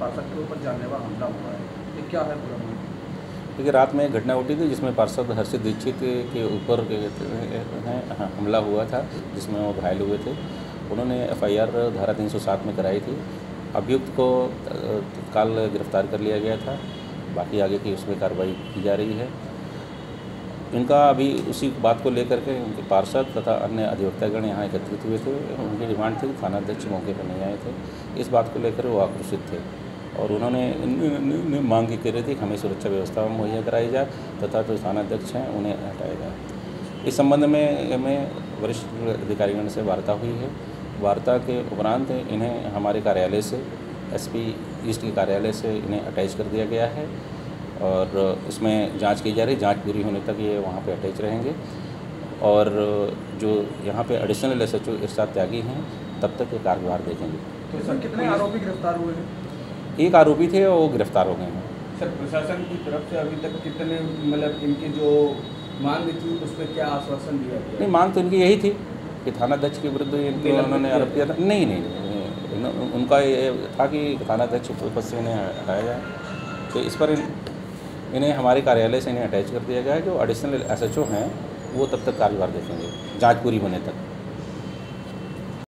पार्षद के ऊपर जानलेवा हमला हुआ है। ये क्या है पूरा देखिए, रात में एक घटना घटी थी जिसमें पार्षद हर्षित दीक्षित के ऊपर हैं हमला हुआ था, जिसमें वो घायल हुए थे। उन्होंने एफआईआर धारा 307 में कराई थी। अभियुक्त को तत्काल गिरफ़्तार कर लिया गया था। बाकी आगे की उसमें कार्रवाई की जा रही है। इनका अभी उसी बात को लेकर के उनके पार्षद तथा अन्य अधिवक्तागण यहाँ एकत्रित हुए थे। उनकी डिमांड थी, थानाध्यक्ष मौके पर नहीं आए थे। इस बात को लेकर वो आक्रोशित थे। और उन्होंने मांग की रही थी कि हमें सुरक्षा व्यवस्था मुहैया कराई जाए तथा जो थानाध्यक्ष हैं उन्हें हटाया जाए। इस संबंध में हमें वरिष्ठ अधिकारीगण से वार्ता हुई है। वार्ता के उपरांत इन्हें हमारे कार्यालय से, एसपी ईस्ट के कार्यालय से इन्हें अटैच कर दिया गया है और इसमें जाँच की जा रही, जाँच पूरी होने तक ये वहाँ पे अटैच रहेंगे। और जो यहाँ पे additional S H O Tyagi हैं, तब तक ये कार्यभार देखेंगे। तो सर, कितने आरोपी गिरफ़्तार हुए हैं? एक आरोपी थे वो गिरफ़्तार हो गए हैं। सर प्रशासन की तरफ़ से अभी तक कितने मतलब इनकी जो मांग थी उस पर क्या आश्वासन दिया गया? नहीं मांग तो इनकी यही थी कि थानाध्यक्ष के विरुद्ध इनको उन्होंने आरोप किया था। नहीं नहीं नहीं, इन- उनका ये था कि थानाध्यक्ष पद से इन्हें हटाया जाए। तो इस पर इन्हें हमारे कार्यालय से इन्हें अटैच कर दिया गया है जो एडिशनल एस हैं वो तब तक कार्यभार देखेंगे जाँच पूरी होने तक।